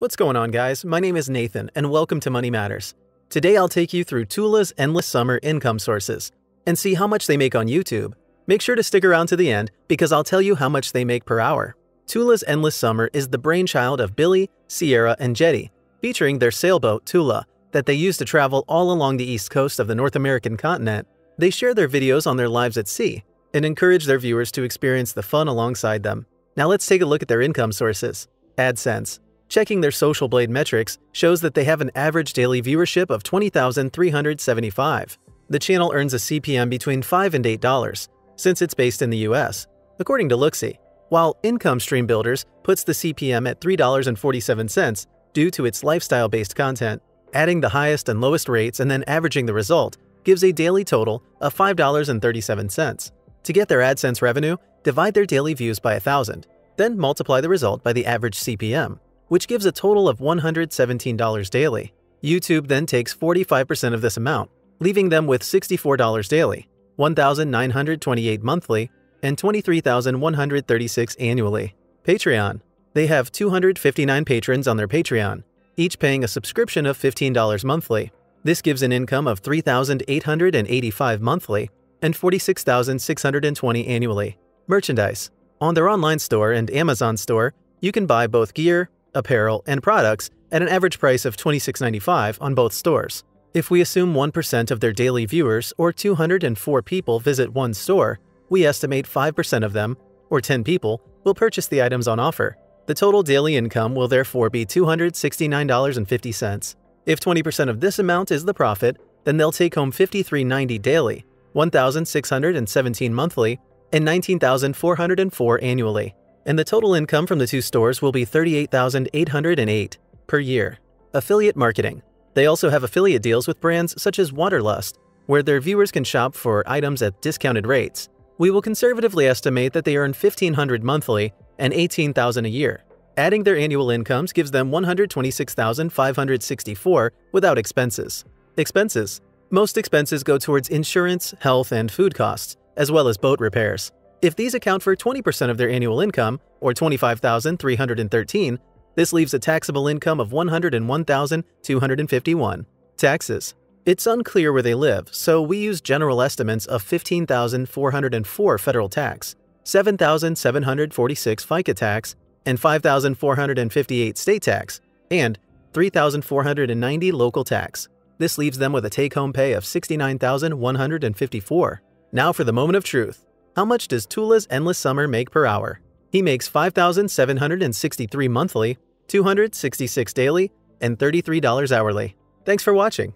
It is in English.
What's going on, guys? My name is Nathan, and welcome to Money Matters. Today, I'll take you through Tula's endless summer income sources and see how much they make on YouTube. Make sure to stick around to the end because I'll tell you how much they make per hour. Tula's Endless Summer is the brainchild of Billy, Sierra, and Jetty, featuring their sailboat Tula that they use to travel all along the east coast of the North American continent. They share their videos on their lives at sea and encourage their viewers to experience the fun alongside them. Now let's take a look at their income sources. AdSense. Checking their Social Blade metrics shows that they have an average daily viewership of 20,375. The channel earns a CPM between 5 and $8, since it's based in the US, according to Looksy, while Income Stream Builders puts the CPM at $3.47 due to its lifestyle-based content. Adding the highest and lowest rates and then averaging the result gives a daily total of $5.37. To get their AdSense revenue, divide their daily views by 1,000, then multiply the result by the average CPM which gives a total of $117 daily. YouTube then takes 45% of this amount, leaving them with $64 daily, 1,928 monthly, and 23,136 annually. Patreon. They have 259 patrons on their Patreon, each paying a subscription of $15 monthly. This gives an income of 3,885 monthly and 46,620 annually. Merchandise. On their online store and Amazon store, you can buy both gear, apparel, and products at an average price of $26.95 on both stores. If we assume 1% of their daily viewers or 204 people visit one store, we estimate 5% of them, or 10 people, will purchase the items on offer. The total daily income will therefore be $269.50. If 20% of this amount is the profit, then they'll take home $53.90 daily, 1,617 monthly, and 19,404 annually and the total income from the two stores will be 38,808 per year. Affiliate marketing. They also have affiliate deals with brands such as Waterlust, where their viewers can shop for items at discounted rates. We will conservatively estimate that they earn 1,500 monthly and 18,000 a year. Adding their annual incomes gives them 126,564 without expenses. Expenses. Most expenses go towards insurance, health, and food costs, as well as boat repairs. If these account for 20% of their annual income, or 25,313, this leaves a taxable income of 101,251. Taxes. It's unclear where they live, so we use general estimates of 15,404 federal tax, 7,746 FICA tax, and 5,458 state tax, and 3,490 local tax. This leaves them with a take-home pay of 69,154. Now for the moment of truth. How much does Tula's Endless Summer make per hour? He makes 5,763 monthly, 266 daily, and $33 hourly. Thanks for watching.